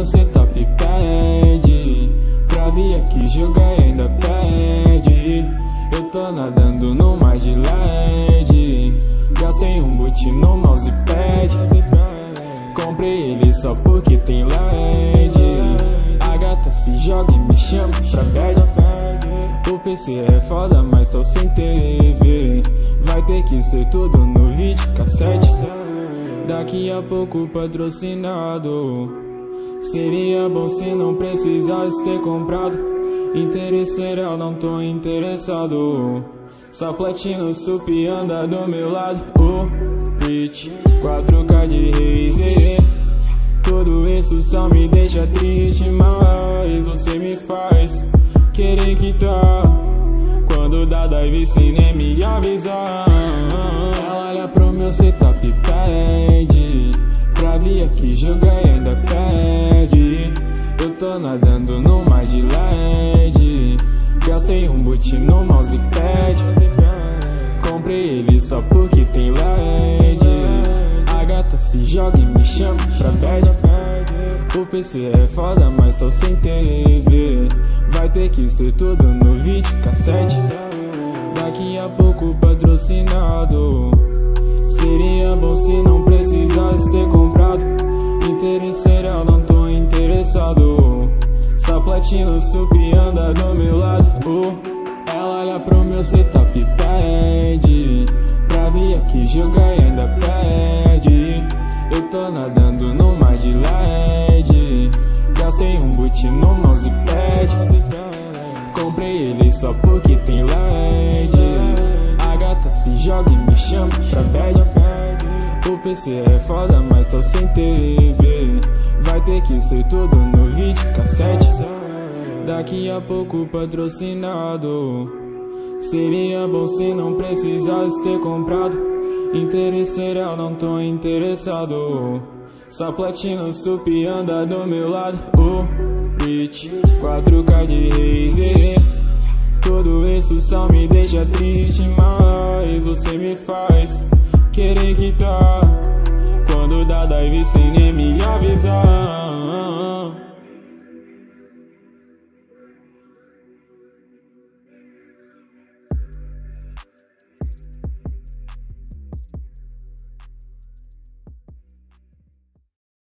meu setup pede. Pra vir aqui jogar e ainda pede. Eu tô nadando no mar de LED. Gastei um boot no mousepad. Comprei ele só porque tem LED. A gata se joga e me chama pra bad O PC é foda, mas tô sem TV Vai ter que ser tudo no vídeo cassete Daqui a pouco patrocinado Seria bom se não precisasse ter comprado. Interesseiro, não tô interessado. Só platino, sup anda do meu lado. O Rich, 4K de Razer. Tudo isso só me deixa triste Mas você me faz querer quitar. Quando dá dive nem me avisar. Ela olha pro meu setup pede Pra vir aqui jogar e ainda pede Eu tô nadando no mar de LED. Gastei um boot no mousepad. Comprei ele só porque tem LED. A gata se joga e me chama pra bad O PC é foda, mas tô sem TV Vai ter que ser tudo no vídeo cassete. Daqui a pouco patrocinado. Seria bom platino, sup do meu lado. Oh, Ela olha pro meu setup pede. Pra vir aqui jogar e ainda pede. Eu tô nadando no mar de LED. Gastei um boot no mousepad. Comprei ele só porque tem LED. A gata se joga e me chama bad O PC é foda, mas tô sem TV Vai ter que ser tudo no vídeo cassete Daqui a pouco patrocinado. Seria bom se não precisasse ter comprado. Interesseiro, não tô interessado. Só platino, sup anda do meu lado. O Rich, 4K de Razer. Tudo isso só me deixa triste Mas você me faz querer quitar. Quando dá dive sem nem me avisar